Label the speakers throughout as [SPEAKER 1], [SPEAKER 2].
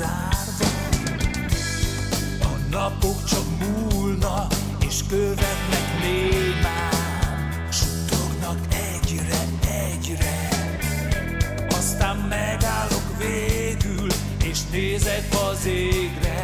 [SPEAKER 1] bezárva A napok csak múlnak És követnek némán Suttognak egyre, egyre. Aztán megállok végül És nézek az égre.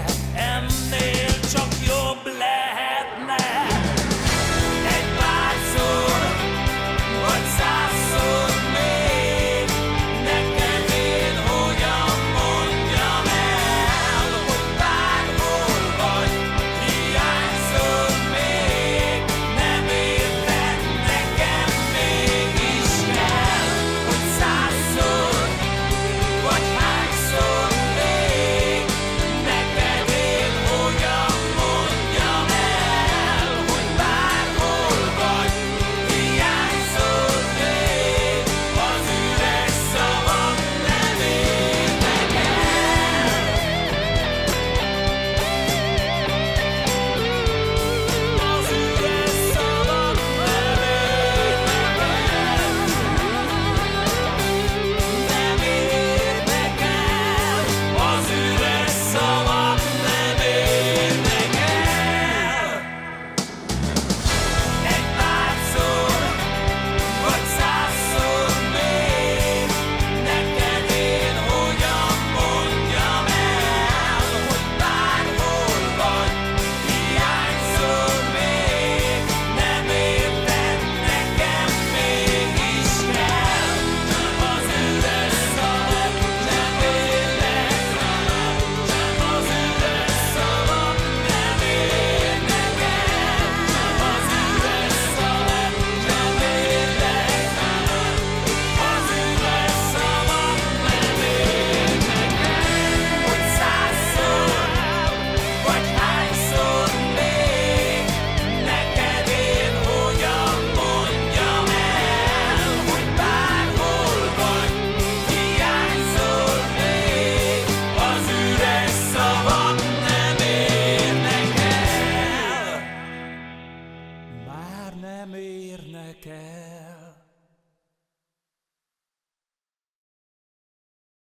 [SPEAKER 1] Care.